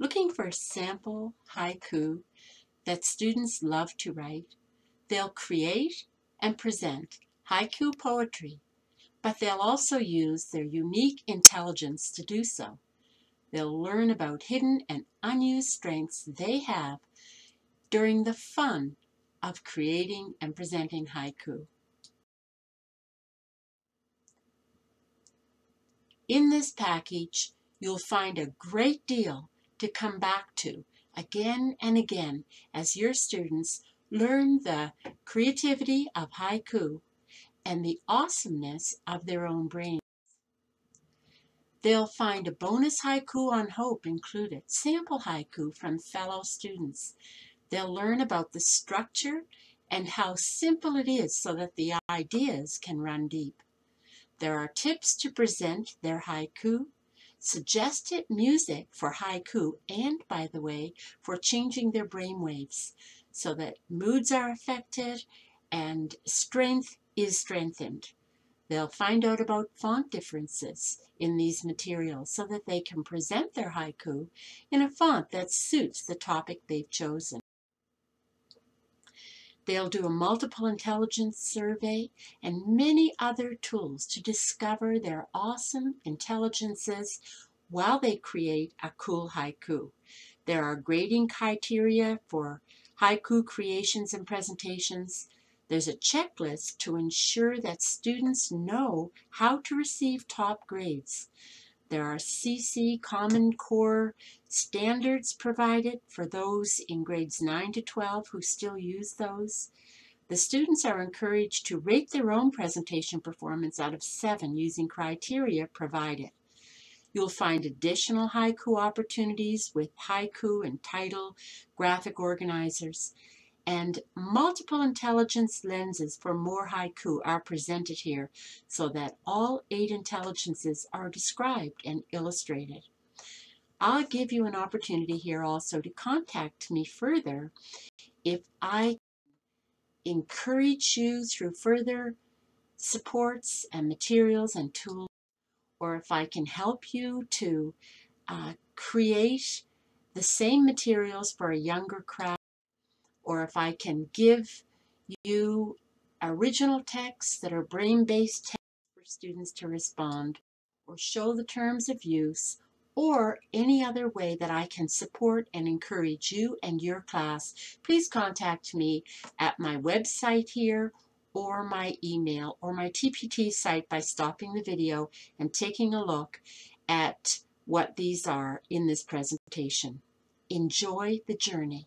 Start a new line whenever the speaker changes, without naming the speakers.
Looking for a sample haiku that students love to write, they'll create and present haiku poetry, but they'll also use their unique intelligence to do so. They'll learn about hidden and unused strengths they have during the fun of creating and presenting haiku. In this package, you'll find a great deal to come back to again and again as your students learn the creativity of haiku and the awesomeness of their own brains. They'll find a bonus haiku on hope included, sample haiku from fellow students. They'll learn about the structure and how simple it is so that the ideas can run deep. There are tips to present their haiku, suggested music for haiku, and, by the way, for changing their brainwaves so that moods are affected and strength is strengthened. They'll find out about font differences in these materials so that they can present their haiku in a font that suits the topic they've chosen. They'll do a multiple intelligence survey and many other tools to discover their awesome intelligences while they create a cool haiku. There are grading criteria for haiku creations and presentations. There's a checklist to ensure that students know how to receive top grades. There are CC Common Core standards provided for those in grades 9 to 12 who still use those. The students are encouraged to rate their own presentation performance out of 7 using criteria provided. You'll find additional haiku opportunities with haiku and title graphic organizers and multiple intelligence lenses for more haiku are presented here so that all eight intelligences are described and illustrated. I'll give you an opportunity here also to contact me further if I encourage you through further supports and materials and tools, or if I can help you to uh, create the same materials for a younger crowd or if I can give you original texts that are brain-based texts for students to respond, or show the terms of use, or any other way that I can support and encourage you and your class, please contact me at my website here or my email or my TPT site by stopping the video and taking a look at what these are in this presentation. Enjoy the journey.